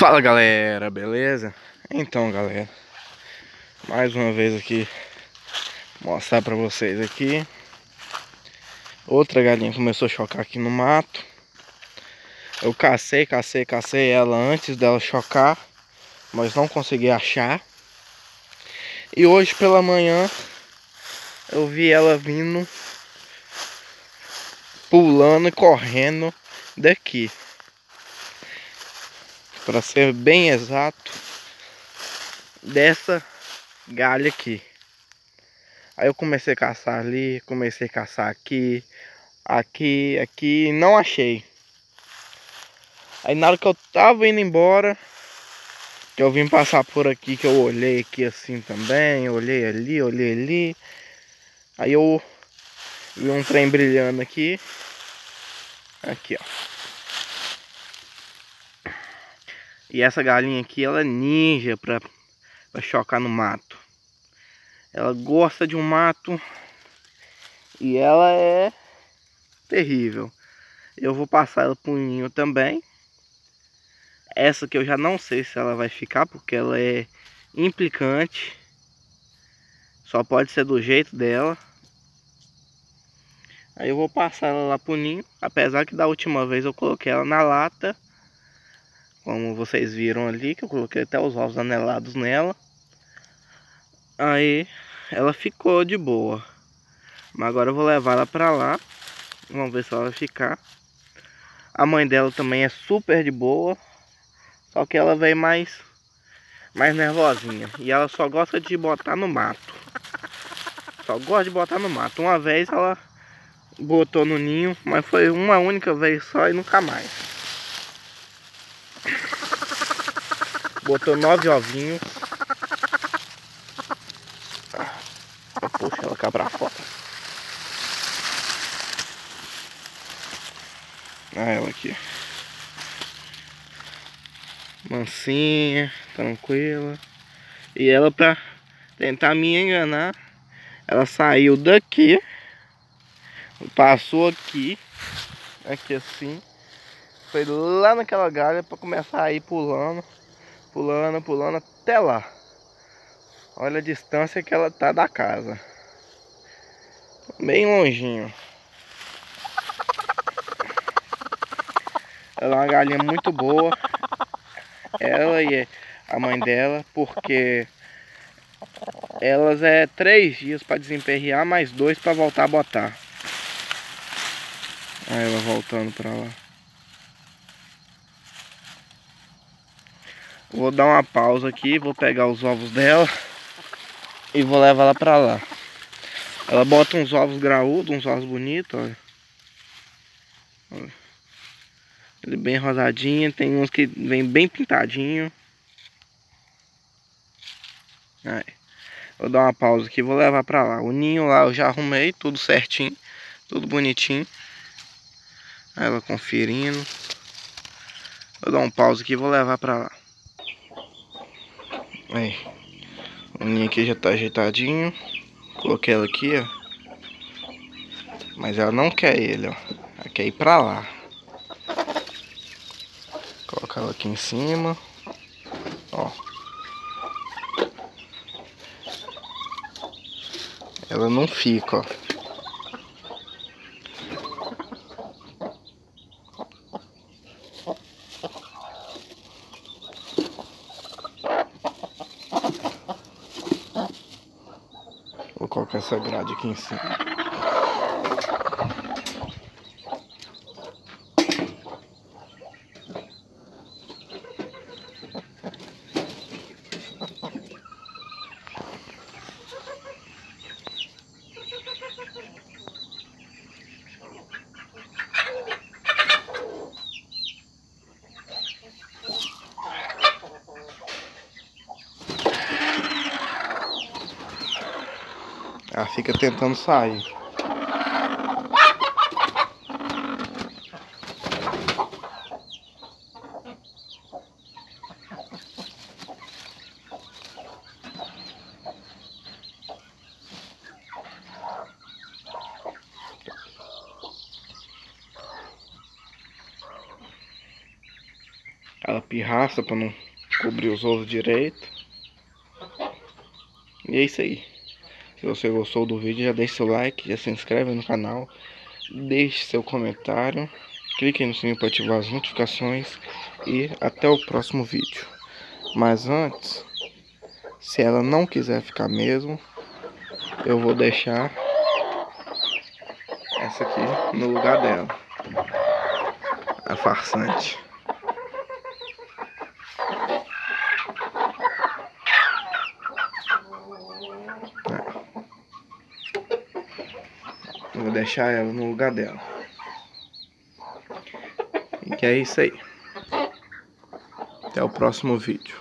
Fala galera, beleza? Então galera, mais uma vez aqui mostrar pra vocês aqui. Outra galinha começou a chocar aqui no mato. Eu cacei, cacei, cacei ela antes dela chocar Mas não consegui achar. E hoje pela manhã Eu vi ela vindo Pulando e correndo daqui para ser bem exato, dessa galha aqui. Aí eu comecei a caçar ali, comecei a caçar aqui, aqui, aqui, não achei. Aí na hora que eu tava indo embora, que eu vim passar por aqui, que eu olhei aqui assim também, olhei ali, olhei ali. Aí eu vi um trem brilhando aqui. Aqui, ó. E essa galinha aqui, ela é ninja pra, pra chocar no mato. Ela gosta de um mato e ela é terrível. Eu vou passar ela pro ninho também. Essa que eu já não sei se ela vai ficar, porque ela é implicante. Só pode ser do jeito dela. Aí eu vou passar ela lá pro ninho. Apesar que da última vez eu coloquei ela na lata. Como vocês viram ali, que eu coloquei até os ovos anelados nela. Aí ela ficou de boa. Mas agora eu vou levar ela pra lá. Vamos ver se ela vai ficar. A mãe dela também é super de boa. Só que ela veio mais, mais nervosinha. E ela só gosta de botar no mato. Só gosta de botar no mato. Uma vez ela botou no ninho, mas foi uma única vez só e nunca mais. Botou nove ovinhos. Puxa ela cá pra fora. Olha ela aqui. Mansinha, tranquila. E ela pra tentar me enganar, ela saiu daqui. Passou aqui. Aqui assim. Foi lá naquela galha para começar a ir pulando. Pulando, pulando até lá. Olha a distância que ela tá da casa. Bem longinho. Ela é uma galinha muito boa. Ela e a mãe dela, porque elas é três dias para desemperrear, mais dois para voltar a botar. Aí ela voltando para lá. Vou dar uma pausa aqui, vou pegar os ovos dela e vou levar ela pra lá. Ela bota uns ovos graúdos, uns ovos bonitos, olha. Ele bem rosadinho, tem uns que vem bem pintadinho. Aí. Vou dar uma pausa aqui, vou levar pra lá. O ninho lá eu já arrumei, tudo certinho, tudo bonitinho. Aí ela conferindo. Vou dar um pausa aqui vou levar pra lá. Aí. O ninho aqui já tá ajeitadinho. Coloquei ela aqui, ó. Mas ela não quer ele, ó. Ela quer ir pra lá. Colocar ela aqui em cima. Ó. Ela não fica, ó. Colocar essa grade aqui em cima. Ela fica tentando sair. Ela pirraça para não cobrir os ovos direito. E é isso aí. Se você gostou do vídeo, já deixa seu like, já se inscreve no canal, deixe seu comentário, clique no sininho para ativar as notificações e até o próximo vídeo. Mas antes, se ela não quiser ficar mesmo, eu vou deixar essa aqui no lugar dela. A farsante. Vou deixar ela no lugar dela. E é isso aí. Até o próximo vídeo.